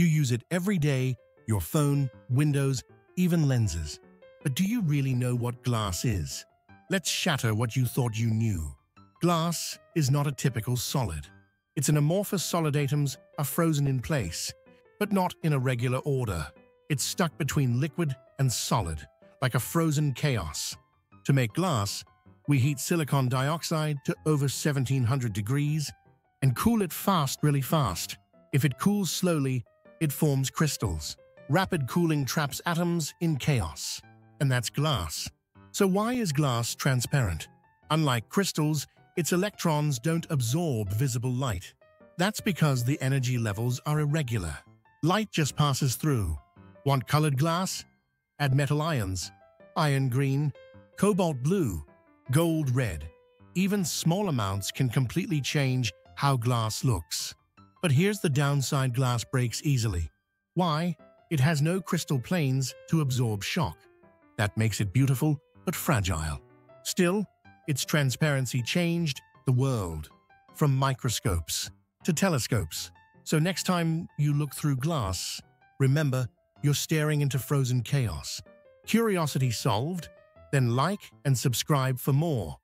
You use it every day, your phone, windows, even lenses. But do you really know what glass is? Let's shatter what you thought you knew. Glass is not a typical solid. Its an amorphous solid atoms are frozen in place, but not in a regular order. It's stuck between liquid and solid, like a frozen chaos. To make glass, we heat silicon dioxide to over 1700 degrees and cool it fast, really fast. If it cools slowly, it forms crystals. Rapid cooling traps atoms in chaos. And that's glass. So why is glass transparent? Unlike crystals, its electrons don't absorb visible light. That's because the energy levels are irregular. Light just passes through. Want colored glass? Add metal ions. Iron green, cobalt blue, gold red. Even small amounts can completely change how glass looks. But here's the downside glass breaks easily. Why? It has no crystal planes to absorb shock. That makes it beautiful but fragile. Still, its transparency changed the world, from microscopes to telescopes. So next time you look through glass, remember you're staring into frozen chaos. Curiosity solved? Then like and subscribe for more.